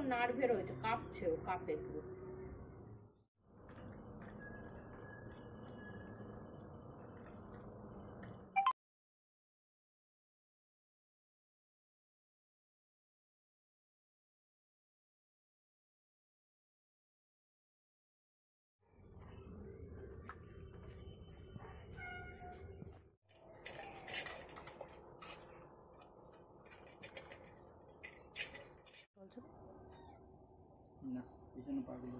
ওর নার্ভের হয়েছে কাঁপছে ও কাঁপে পুরো। পিছনে পাগল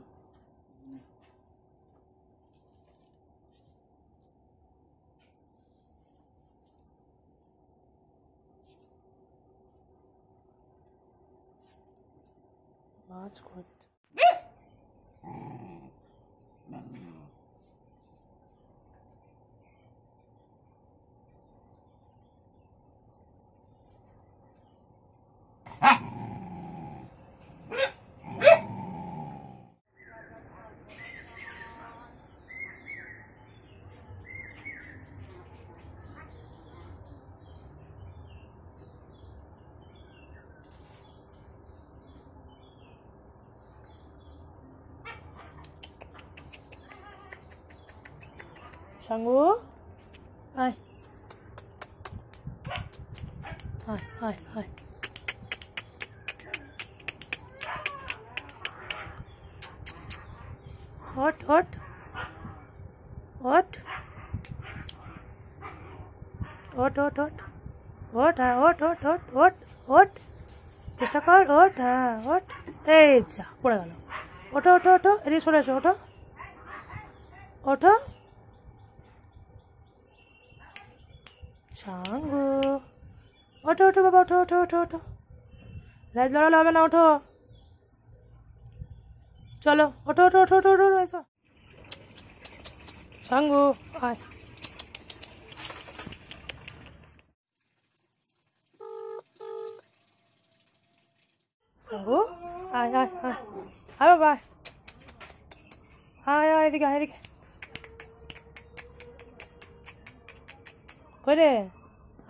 মাছ করে সাঙ্গু আয় আয় আয় আয় ওঠ ওঠ ওঠ ওঠ ওঠ ওঠ ওঠ হ্যাঁ ওঠ ওঠ ওঠ ওঠ ওঠ চেষ্টা কর ওঠ হ্যাঁ ওঠ এই যা পড়ে গেল ওঠো ওঠো ওঠো এদিকে সরে এসো ওঠো ওঠো সাঙ্গু ওঠো ওঠো বাবা, ওঠো ওঠো ওঠো ওঠো। লাইট লড়ালে হবে না, ওঠো। চলো, ওঠো ওঠো ওঠো ওঠো ওঠো, এসো। সাঙ্গু আয়। সাঙ্গু আয় আয় আয়। আয় বাবা, আয়। আয় এদিকে আয়, এদিকে। কই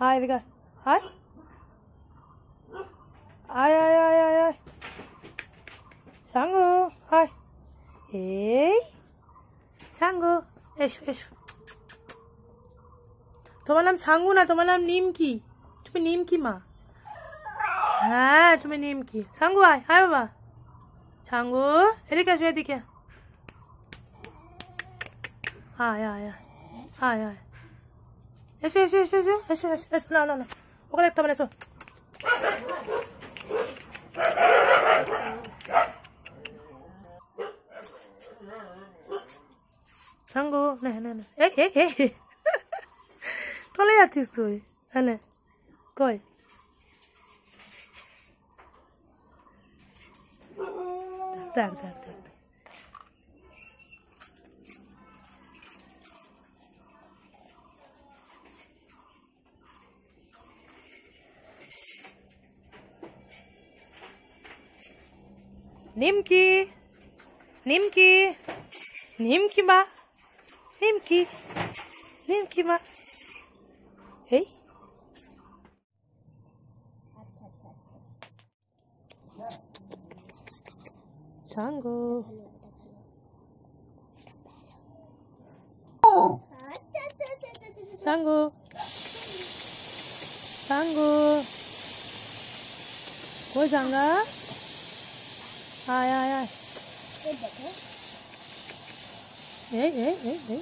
রে আয় এদিকে আয় আয় আয় আয় আয় আয় সাঙ্গু আয় এই সাঙ্গু এসো এসো তোমার নাম সাঙ্গু না তোমার নাম নিমকি তুমি নিমকি মা হ্যাঁ তুমি নিমকি সাঙ্গু আয় আয় বাবা সাঙ্গু এদিকে এসো এদিকে আয় আয় আয় আয় আয় এসো এসো এসো এসো এসো এসো না না না ওকে দেখতে হবে এসো সাঙ্গু না না না এই এই এই চলে যাচ্ছিস তুই হ্যাঁ কই দেখ দেখ দেখ Nimki. Nimki. Nimki ma. Nimki. Nimki ma. Hey. Sango. Sango. Sango. Cô rằng. Ai ai ai. Ê ê ê ê.